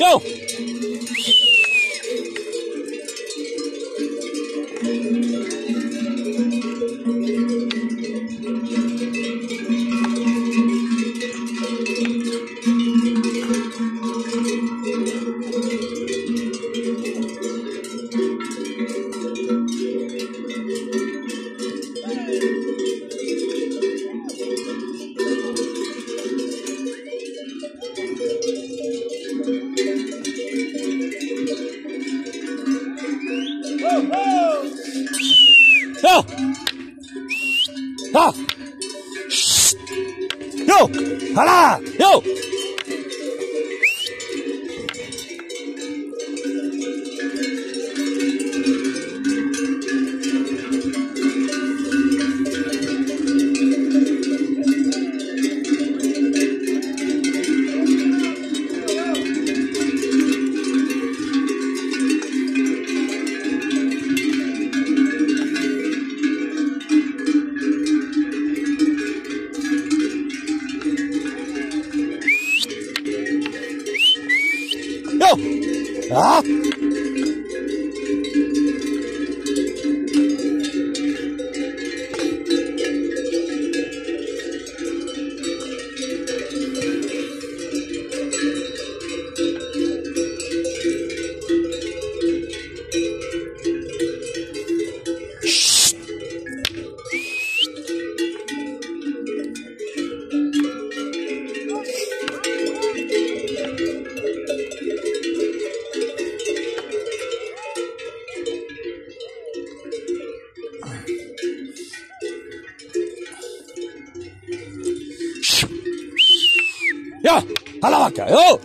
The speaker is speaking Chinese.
Show. 哟，哟，哟，好啦，哟。哟，啊！哟，好了，哇，哟。